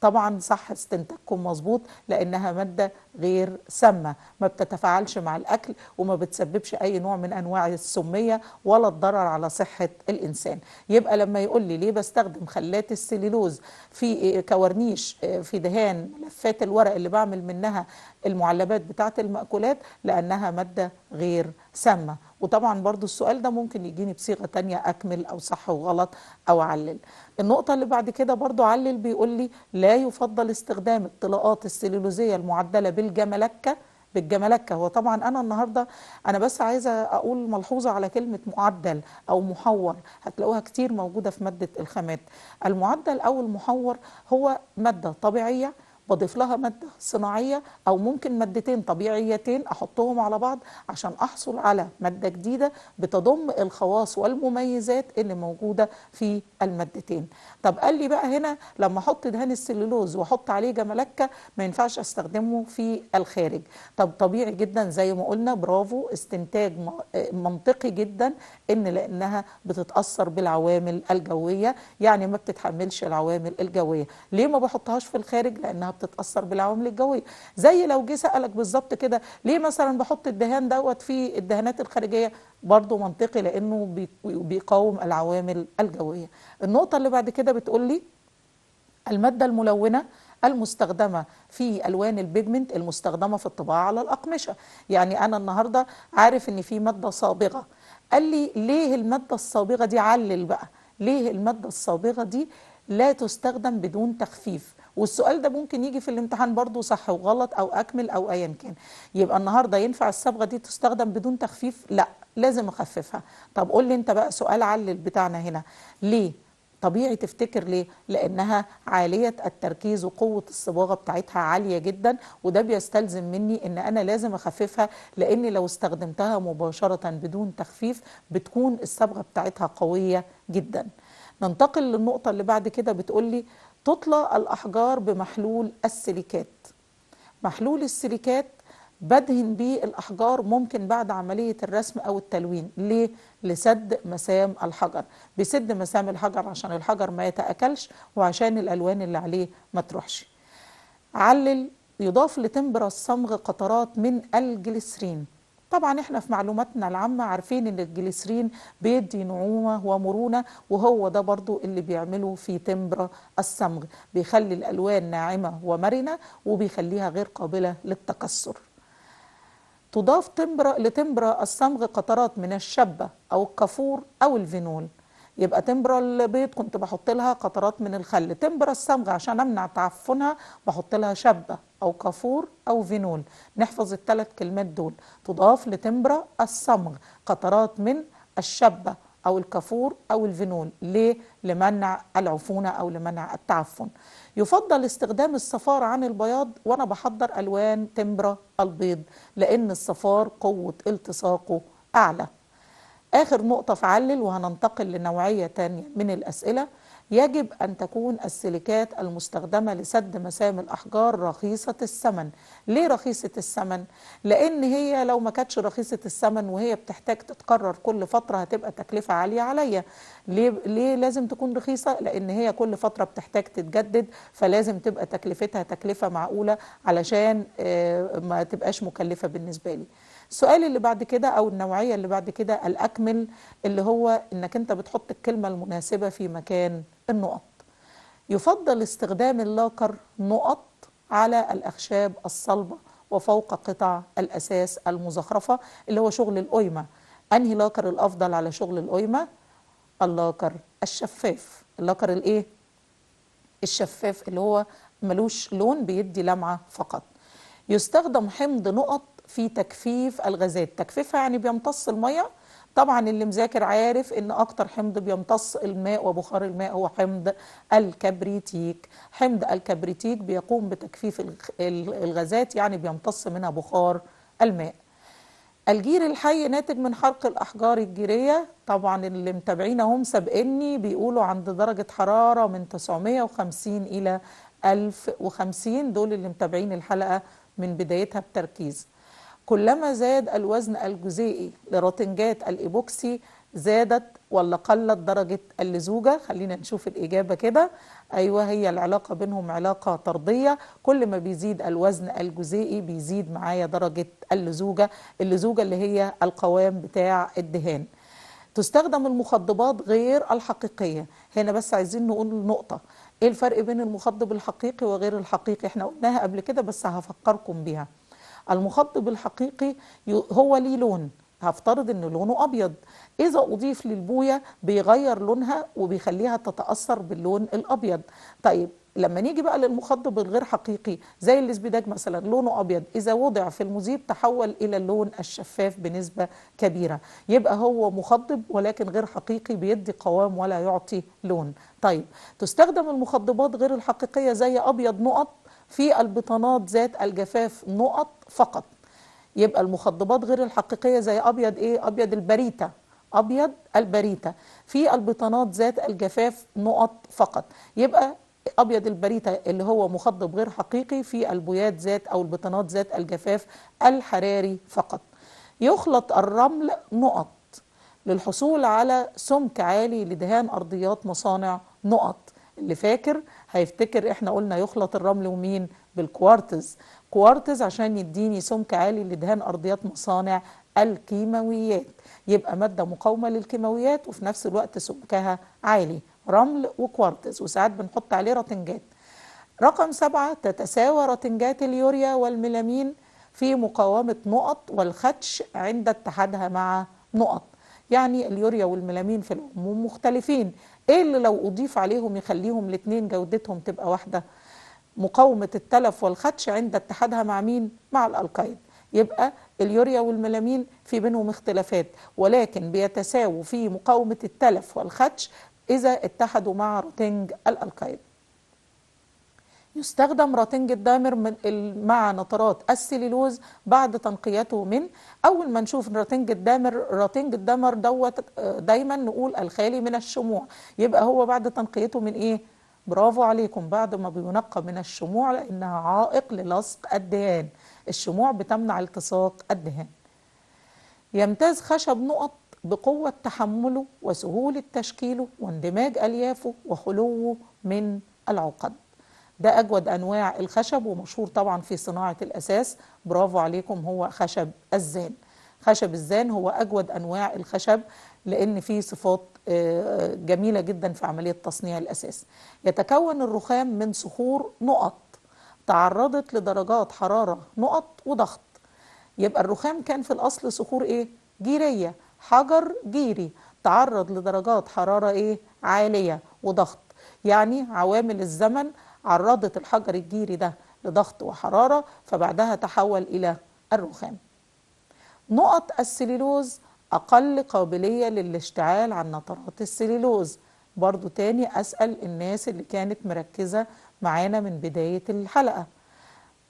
A: طبعا صح استنتاجكم مظبوط لأنها مادة غير سامة. ما بتتفاعلش مع الأكل وما بتسببش أي نوع من أنواع السمية ولا الضرر على صحة الإنسان. يبقى لما يقول لي ليه بستخدم خلات السليلوز في كورنيش في دهان ملفات الورق اللي بعمل منها المعلبات بتاعة المأكولات لأنها مادة غير سامة. وطبعا برضو السؤال ده ممكن يجيني بصيغة تانية أكمل أو صح وغلط أو علل. النقطة اللي بعد كده برضو علل بيقول لي لا يفضل استخدام الطلاءات السليلوزيه المعدلة بالجملكة بالجملكة. هو طبعا أنا النهارده أنا بس عايزة أقول ملحوظة على كلمة معدل أو محور هتلاقوها كتير موجودة في مادة الخامات. المعدل أو المحور هو مادة طبيعية بضيف لها مادة صناعية أو ممكن مادتين طبيعيتين أحطهم على بعض عشان أحصل على مادة جديدة بتضم الخواص والمميزات اللي موجودة في المادتين. طب قال لي بقى هنا لما أحط دهان السليلوز وأحط عليه جملكة ما ينفعش أستخدمه في الخارج. طب طبيعي جدا زي ما قلنا برافو استنتاج منطقي جدا إن لأنها بتتأثر بالعوامل الجوية يعني ما بتتحملش العوامل الجوية. ليه ما بحطهاش في الخارج؟ لأنها بتتأثر بالعوامل الجوية. زي لو جه سألك بالظبط كده ليه مثلا بحط الدهان دوت في الدهانات الخارجية؟ برضو منطقي لأنه بي- بيقاوم العوامل الجوية. النقطة اللي بعد كده بتقول لي المادة الملونة المستخدمة في ألوان البيجمنت المستخدمة في الطباعة على الأقمشة. يعني أنا النهاردة عارف إن في مادة صابغة. قال لي ليه المادة الصابغة دي؟ علل بقى. ليه المادة الصابغة دي لا تستخدم بدون تخفيف؟ والسؤال ده ممكن يجي في الامتحان برضو صح وغلط أو أكمل أو ايا كان. يبقى النهارده ينفع الصبغة دي تستخدم بدون تخفيف؟ لا لازم أخففها. طب قول لي أنت بقى سؤال علل بتاعنا هنا. ليه؟ طبيعي تفتكر ليه؟ لأنها عالية التركيز وقوة الصباغة بتاعتها عالية جدا وده بيستلزم مني إن أنا لازم أخففها لأني لو استخدمتها مباشرة بدون تخفيف بتكون الصبغة بتاعتها قوية جدا. ننتقل للنقطة اللي بعد كده بتقول لي تطلى الأحجار بمحلول السيليكات. محلول السيليكات بدهن بيه الأحجار ممكن بعد عملية الرسم أو التلوين ليه؟ لسد مسام الحجر بيسد مسام الحجر عشان الحجر ما يتأكلش وعشان الألوان اللي عليه ما تروحش علل يضاف لتمبر الصمغ قطرات من الجليسرين طبعا إحنا في معلوماتنا العامة عارفين إن الجليسرين بيدي نعومة ومرونة وهو ده برضو اللي بيعمله في تمبر الصمغ. بيخلي الألوان ناعمة ومرنة وبيخليها غير قابلة للتكسر. تضاف تمبر لتمبر الصمغ قطرات من الشبة أو الكافور أو الفينول. يبقى تمبر البيض كنت بحط لها قطرات من الخل. تمبر الصمغ عشان أمنع تعفنها بحط لها شبة أو كافور أو فينول نحفظ الثلاث كلمات دول. تضاف لتمبر الصمغ قطرات من الشبة أو الكافور أو الفينول ليه؟ لمنع العفونة أو لمنع التعفن. يفضل استخدام الصفار عن البياض وأنا بحضر ألوان تمبرة البيض لأن الصفار قوة التصاقه أعلى. آخر نقطة في علل وهننتقل لنوعية تانية من الأسئلة يجب أن تكون السيليكات المستخدمة لسد مسام الأحجار رخيصة الثمن ليه رخيصة الثمن؟ لأن هي لو ما كانتش رخيصة الثمن وهي بتحتاج تتكرر كل فترة هتبقى تكلفة عالية عليا ليه, ليه لازم تكون رخيصة؟ لأن هي كل فترة بتحتاج تتجدد فلازم تبقى تكلفتها تكلفة معقولة علشان آه، ما تبقاش مكلفة بالنسبة لي السؤال اللي بعد كده أو النوعية اللي بعد كده الأكمل اللي هو إنك أنت بتحط الكلمة المناسبة في مكان النقط. يفضل استخدام اللاكر نقط على الأخشاب الصلبة وفوق قطع الأساس المزخرفة اللي هو شغل القيمه أنهي لاكر الأفضل على شغل القيمه اللاكر الشفاف. اللاكر الإيه؟ الشفاف اللي هو ملوش لون بيدي لمعة فقط. يستخدم حمض نقط في تجفيف الغازات. تجفيفها يعني بيمتص المية. طبعا اللي مذاكر عارف إن أكتر حمض بيمتص الماء وبخار الماء هو حمض الكبريتيك. حمض الكبريتيك بيقوم بتجفيف الغ- الغازات يعني بيمتص منها بخار الماء. الجير الحي ناتج من حرق الأحجار الجيرية. طبعا اللي متابعين هم سابقني بيقولوا عند درجة حرارة من 950 إلى 1050 دول اللي متابعين الحلقة من بدايتها بتركيز. كلما زاد الوزن الجزيئي لرطنجات الإيبوكسي زادت ولا قلت درجة اللزوجة. خلينا نشوف الإجابة كده. أيوة هي العلاقة بينهم علاقة طردية. كل ما بيزيد الوزن الجزيئي بيزيد معايا درجة اللزوجة اللزوجة اللي هي القوام بتاع الدهان. تستخدم المخضبات غير الحقيقية. هنا بس عايزين نقول نقطة. إيه الفرق بين المخضب الحقيقي وغير الحقيقي؟ إحنا قلناها قبل كده بس هفكركم بيها. المخضب الحقيقي هو ليه لون. هفترض إن لونه أبيض. إذا أضيف للبوية بيغير لونها وبيخليها تتأثر باللون الأبيض. طيب لما نيجي بقى للمخضب الغير حقيقي زي الاسبيداج مثلا لونه أبيض. إذا وضع في المذيب تحول إلى اللون الشفاف بنسبة كبيرة. يبقى هو مخضب ولكن غير حقيقي بيدي قوام ولا يعطي لون. طيب تستخدم المخضبات غير الحقيقية زي أبيض نقط؟ في البطانات ذات الجفاف نقط فقط. يبقى المخضبات غير الحقيقية زي أبيض إيه؟ أبيض البريته أبيض البريته في البطانات ذات الجفاف نقط فقط. يبقى أبيض البريته اللي هو مخضب غير حقيقي في البويات ذات أو البطانات ذات الجفاف الحراري فقط. يخلط الرمل نقط. للحصول على سمك عالي لدهان أرضيات مصانع نقط. اللي فاكر هيفتكر إحنا قلنا يخلط الرمل ومين؟ بالكوارتز. كوارتز عشان يديني سمك عالي لدهان أرضيات مصانع الكيماويات. يبقى مادة مقاومة للكيماويات وفي نفس الوقت سمكها عالي. رمل وكوارتز. وساعات بنحط عليه رطنجات رقم سبعة تتساوى رطنجات اليوريا والميلامين في مقاومة نقط والخدش عند اتحادها مع نقط. يعني اليوريا والميلامين في العموم مختلفين. إيه اللي لو أضيف عليهم يخليهم الاثنين جودتهم تبقى واحدة. مقاومة التلف والخدش عند اتحادها مع مين؟ مع الألقايد. يبقى اليوريا والميلامين في بينهم اختلافات ولكن بيتساووا في مقاومة التلف والخدش إذا اتحدوا مع راتنج الألقايد. يستخدم راتنج الدامر من مع نترات السليلوز بعد تنقيته من أول ما نشوف راتنج الدامر راتنج الدامر دوت آه، دايما نقول الخالي من الشموع. يبقى هو بعد تنقيته من إيه؟ برافو عليكم بعد ما بينقى من الشموع لأنها عائق للصق الدهان. الشموع بتمنع التصاق الدهان. يمتاز خشب نقط بقوة تحمله وسهولة تشكيله واندماج أليافه وخلوه من العقد. ده أجود أنواع الخشب ومشهور طبعا في صناعة الأساس. برافو عليكم هو خشب الزان. خشب الزان هو أجود أنواع الخشب لأن فيه صفات آه، جميلة جدا في عملية تصنيع الأساس. يتكون الرخام من صخور نقط تعرضت لدرجات حرارة نقط وضغط. يبقى الرخام كان في الأصل صخور إيه؟ جيرية. حجر جيري تعرض لدرجات حرارة إيه؟ عالية وضغط. يعني عوامل الزمن عرضت الحجر الجيري ده لضغط وحرارة فبعدها تحول إلى الرخام. نقط السليلوز أقل قابلية للاشتعال عن نترات السليلوز. برضو تاني أسأل الناس اللي كانت مركزة معانا من بداية الحلقة.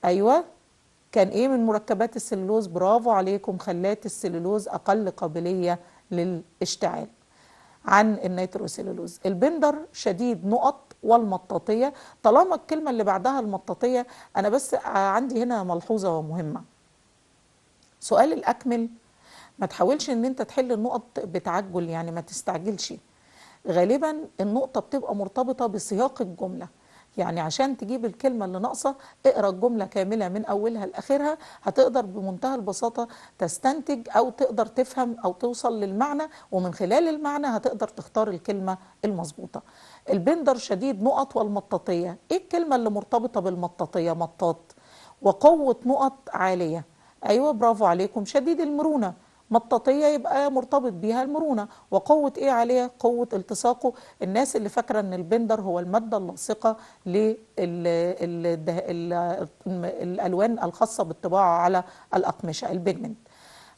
A: أيوة كان إيه من مركبات السلولوز برافو عليكم خلات السلولوز أقل قابلية للاشتعال. عن النيتروسيلولوز ال binder شديد نقط والمطاطية. طالما الكلمة اللي بعدها المطاطية أنا بس عندي هنا ملحوظة مهمه سؤال الأكمل ما تحاولش إن أنت تحل النقط بتعجل يعني ما تستعجلش. غالبا النقطة بتبقى مرتبطة بسياق الجملة. يعني عشان تجيب الكلمة اللي ناقصة اقرأ الجملة كاملة من أولها لآخرها. هتقدر بمنتهى البساطة تستنتج أو تقدر تفهم أو توصل للمعنى ومن خلال المعنى هتقدر تختار الكلمة المظبوطة. البندر شديد نقط والمطاطية. إيه الكلمة اللي مرتبطة بالمطاطية؟ مطاط. وقوة نقط عالية. أيوة برافو عليكم. شديد المرونة. مطاطية يبقى مرتبط بيها المرونة وقوة إيه عليها؟ قوة التصاقه. الناس اللي فاكرة إن البندر هو المادة اللاصقة للألوان الخاصة بالطباعة على الأقمشة البيجمنت.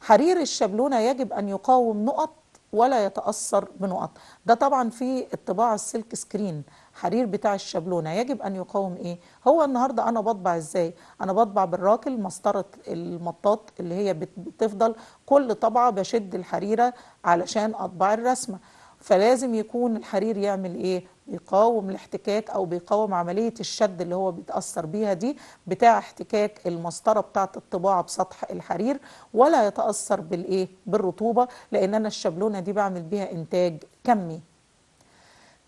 A: حرير الشبلونة يجب أن يقاوم نقط ولا يتأثر بنقط. ده طبعا في الطباعة السلك سكرين. حرير بتاع الشبلونة يجب أن يقاوم إيه؟ هو النهاردة أنا بطبع إزاي؟ أنا بطبع بالراكل مسطرة المطاط اللي هي بت- بتفضل كل طبعة بشد الحريرة علشان أطبع الرسمة. فلازم يكون الحرير يعمل إيه؟ بيقاوم الاحتكاك أو بيقاوم عملية الشد اللي هو بيتأثر بيها دي بتاع احتكاك المسطرة بتاعة الطباعة بسطح الحرير ولا يتأثر بالإيه؟ بالرطوبة لأن أنا الشبلونه دي بعمل بيها إنتاج كمي.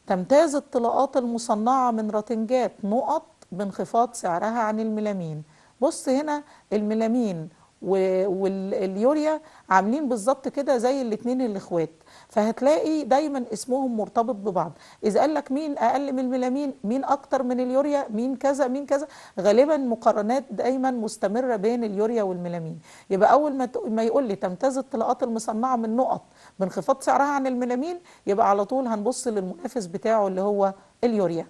A: تمتاز الطلاقات المصنعة من راتنجات نقط بانخفاض سعرها عن الميلامين. بص هنا الميلامين واليوريا عاملين بالظبط كده زي الاتنين الإخوات. فهتلاقي دايما اسمهم مرتبط ببعض. إذا قال لك مين أقل من الميلامين مين أكتر من اليوريا مين كذا مين كذا غالبا مقارنات دايما مستمرة بين اليوريا والميلامين. يبقى أول ما ما يقول لي تمتاز الطلاقات المصنعة من نقط بانخفاض سعرها عن الميلامين يبقى على طول هنبص للمنافس بتاعه اللي هو اليوريا.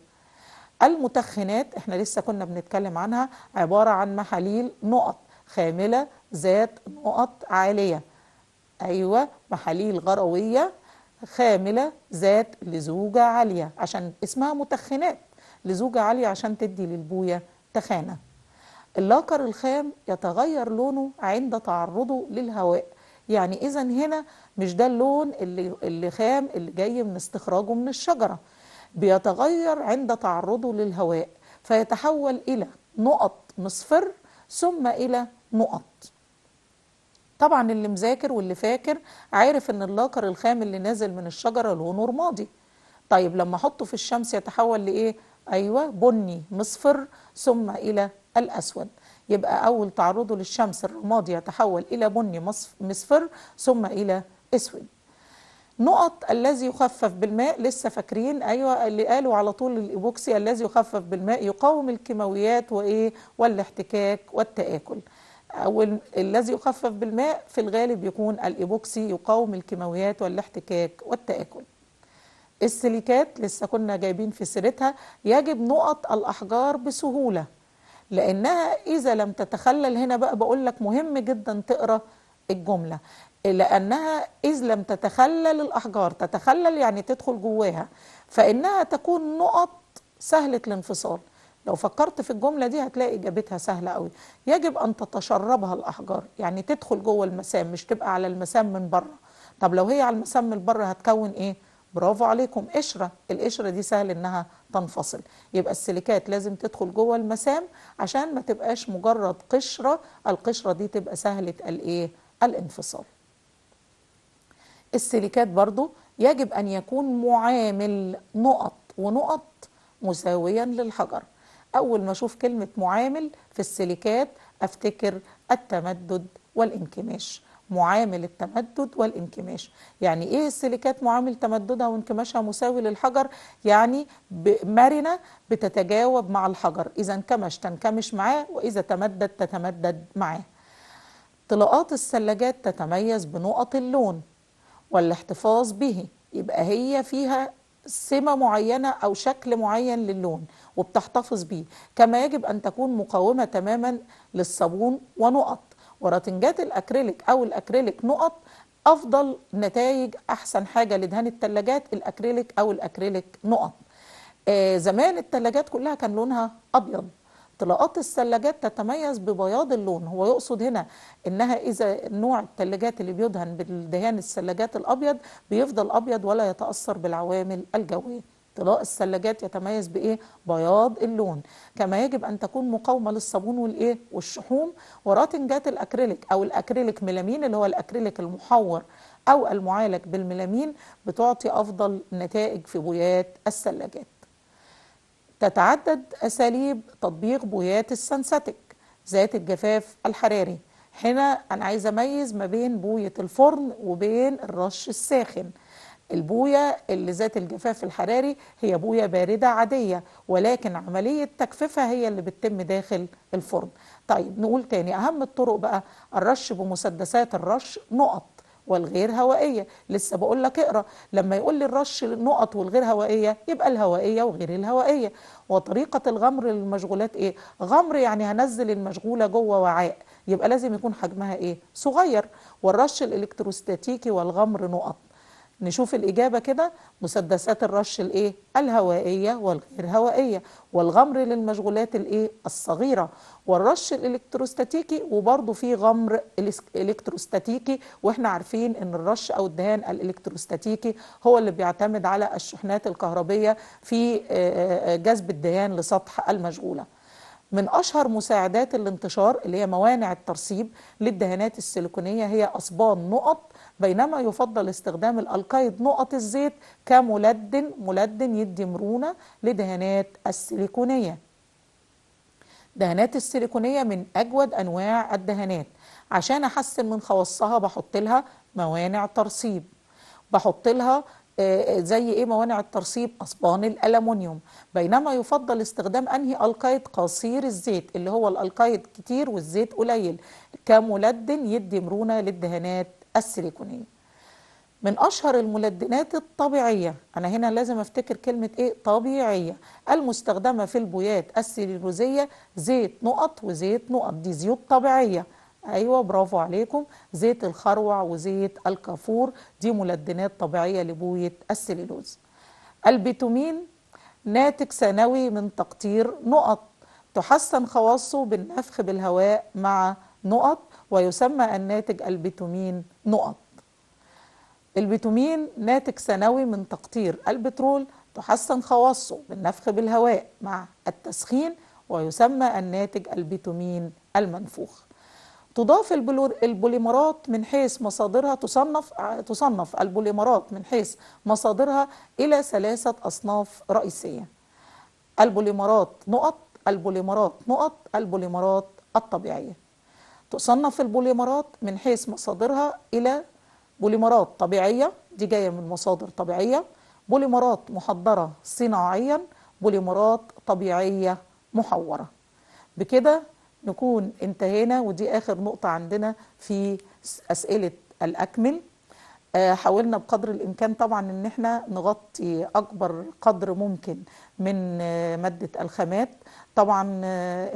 A: المتخنات إحنا لسه كنا بنتكلم عنها عبارة عن محاليل نقط. خاملة ذات نقط عالية. أيوه محاليل غروية خاملة ذات لزوجة عالية عشان اسمها متخنات. لزوجة عالية عشان تدي للبوية تخانة. اللاكر الخام يتغير لونه عند تعرضه للهواء. يعني إذا هنا مش ده اللون اللي اللي خام اللي جاي من استخراجه من الشجرة. بيتغير عند تعرضه للهواء فيتحول إلى نقط مصفر ثم إلى نقط طبعا اللي مذاكر واللي فاكر عارف إن اللاكر الخام اللي نازل من الشجرة لونه رمادي طيب لما أحطه في الشمس يتحول لإيه؟ أيوه بني مصفر ثم إلى الأسود. يبقى أول تعرضه للشمس الرمادي يتحول إلى بني مصف- مصفر ثم إلى أسود. نقط الذي يخفف بالماء لسه فاكرين؟ أيوه اللي قالوا على طول الإيبوكسي الذي يخفف بالماء يقاوم الكيماويات وإيه؟ والاحتكاك والتآكل. أو ال- الذي يخفف بالماء في الغالب يكون الإيبوكسي يقاوم الكيماويات والاحتكاك والتآكل. السيليكات لسه كنا جايبين في سيرتها يجب نقط الأحجار بسهولة لأنها إذا لم تتخلل هنا بقى بقول لك مهم جدا تقرأ الجملة لأنها إذ لم تتخلل الأحجار تتخلل يعني تدخل جواها فإنها تكون نقط سهلة الانفصال. لو فكرت في الجملة دي هتلاقي إجابتها سهلة قوي يجب أن تتشربها الأحجار يعني تدخل جوه المسام مش تبقى على المسام من بره. طب لو هي على المسام من بره هتكون إيه؟ برافو عليكم قشرة. القشرة دي سهل إنها تنفصل. يبقى السيليكات لازم تدخل جوه المسام عشان ما تبقاش مجرد قشرة القشرة دي تبقى سهلة الإيه؟ الانفصال. السيليكات برضو يجب أن يكون معامل نقط ونقط مساويا للحجر. أول ما أشوف كلمة معامل في السيليكات أفتكر التمدد والانكماش. معامل التمدد والانكماش. يعني إيه السيليكات معامل تمددها وانكماشها مساوي للحجر؟ يعني مرنة بتتجاوب مع الحجر. إذا انكمش تنكمش معاه وإذا تمدد تتمدد معاه. طلاقات الثلاجات تتميز بنقط اللون والاحتفاظ به يبقى هي فيها سمة معينة أو شكل معين للون وبتحتفظ بيه. كما يجب أن تكون مقاومة تماما للصابون ونقط. وراتنجات الأكريليك أو الأكريليك نقط أفضل نتائج أحسن حاجة لدهان الثلاجات الأكريليك أو الأكريليك نقط. آه زمان الثلاجات كلها كان لونها أبيض. طلاقات الثلاجات تتميز ببياض اللون هو يقصد هنا إنها إذا نوع الثلاجات اللي بيدهن بالدهان الثلاجات الأبيض بيفضل أبيض ولا يتأثر بالعوامل الجوية. طلاق الثلاجات يتميز بإيه؟ بياض اللون. كما يجب أن تكون مقاومة للصابون والإيه؟ والشحوم. وراتنجات الأكريليك أو الأكريليك ميلامين اللي هو الأكريليك المحور أو المعالج بالميلامين بتعطي أفضل نتائج في بويات الثلاجات. تتعدد أساليب تطبيق بويات السنساتيك ذات الجفاف الحراري. هنا أنا عايزة أميز ما بين بوية الفرن وبين الرش الساخن. البوية اللي ذات الجفاف الحراري هي بوية باردة عادية ولكن عملية تجفيفها هي اللي بتتم داخل الفرن. طيب نقول تاني أهم الطرق بقى الرش بمسدسات الرش نقط. والغير هوائية. لسه بقول لك اقرأ. لما يقول لي الرش النقط والغير هوائية يبقى الهوائية وغير الهوائية. وطريقة الغمر للمشغولات إيه؟ غمر يعني هنزل المشغولة جوه وعاء. يبقى لازم يكون حجمها إيه؟ صغير. والرش الإلكتروستاتيكي والغمر نقط. نشوف الإجابة كده مسدسات الرش الإيه؟ الهوائية والغير هوائية والغمر للمشغولات الإيه؟ الصغيرة والرش الإلكتروستاتيكي وبرضه في غمر إلكتروستاتيكي وإحنا عارفين إن الرش أو الدهان الإلكتروستاتيكي هو اللي بيعتمد على الشحنات الكهربية في جذب الدهان لسطح المشغولة من أشهر مساعدات الانتشار اللي هي موانع الترسيب للدهانات السيليكونية هي أصبان نقط بينما يفضل استخدام الألقايد نقط الزيت كملدن ملدن يدي مرونة لدهانات السيليكونية. دهانات السيليكونية من أجود أنواع الدهانات. عشان أحسن من خواصها بحط لها موانع ترسيب. بحط لها زي إيه موانع الترسيب اصبان الالومنيوم بينما يفضل استخدام أنهي القايد قصير الزيت اللي هو الالقايد كتير والزيت قليل كملدن يدي مرونة للدهانات السيليكونية. من أشهر الملدنات الطبيعية أنا هنا لازم أفتكر كلمة إيه؟ طبيعية. المستخدمة في البويات السليلوزيه زيت نقط وزيت نقط دي زيوت طبيعية. أيوه برافو عليكم. زيت الخروع وزيت الكافور دي ملدنات طبيعية لبوية السليلوز البيتومين ناتج ثانوي من تقطير نقط. تحسن خواصه بالنفخ بالهواء مع نقط ويسمى الناتج البيتومين نقط. البيتومين ناتج ثانوي من تقطير البترول. تحسن خواصه بالنفخ بالهواء مع التسخين ويسمى الناتج البيتومين المنفوخ. تضاف البوليمرات من حيث مصادرها تصنف تصنف البوليمرات من حيث مصادرها إلى ثلاثة أصناف رئيسية. البوليمرات نقط البوليمرات نقط البوليمرات الطبيعية. تصنف البوليمرات من حيث مصادرها إلى بوليمرات طبيعية دي جاية من مصادر طبيعية. بوليمرات محضرة صناعيا بوليمرات طبيعية محورة. بكده نكون انتهينا ودي آخر نقطة عندنا في أسئلة الأكمل. حاولنا بقدر الإمكان طبعا إن إحنا نغطي أكبر قدر ممكن من مادة الخامات. طبعا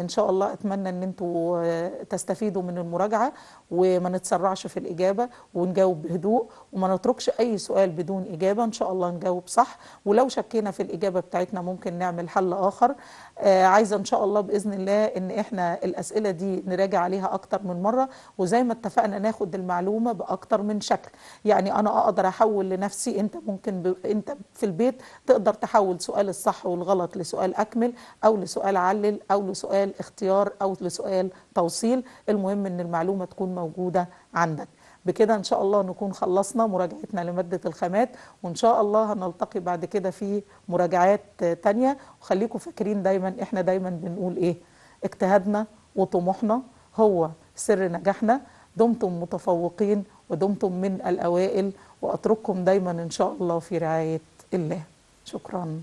A: إن شاء الله أتمنى إن أنتوا تستفيدوا من المراجعة وما نتسرعش في الإجابة ونجاوب بهدوء وما نتركش أي سؤال بدون إجابة. إن شاء الله نجاوب صح. ولو شكينا في الإجابة بتاعتنا ممكن نعمل حل آخر. آه عايزة إن شاء الله بإذن الله إن إحنا الأسئلة دي نراجع عليها أكتر من مرة. وزي ما اتفقنا ناخد المعلومة بأكتر من شكل. يعني أنا أقدر أحول لنفسي. أنت ممكن ب... أنت في البيت تقدر تحول سؤال الصح والغلط لسؤال أكمل أو لسؤال علل أو لسؤال اختيار أو لسؤال توصيل المهم إن المعلومة تكون موجودة عندك. بكده إن شاء الله نكون خلصنا مراجعتنا لمادة الخامات وإن شاء الله هنلتقي بعد كده في مراجعات تانية. وخليكم فاكرين دايما إحنا دايما بنقول إيه؟ اجتهادنا وطموحنا هو سر نجاحنا. دمتم متفوقين ودمتم من الأوائل وأترككم دايما إن شاء الله في رعاية الله. شكرا.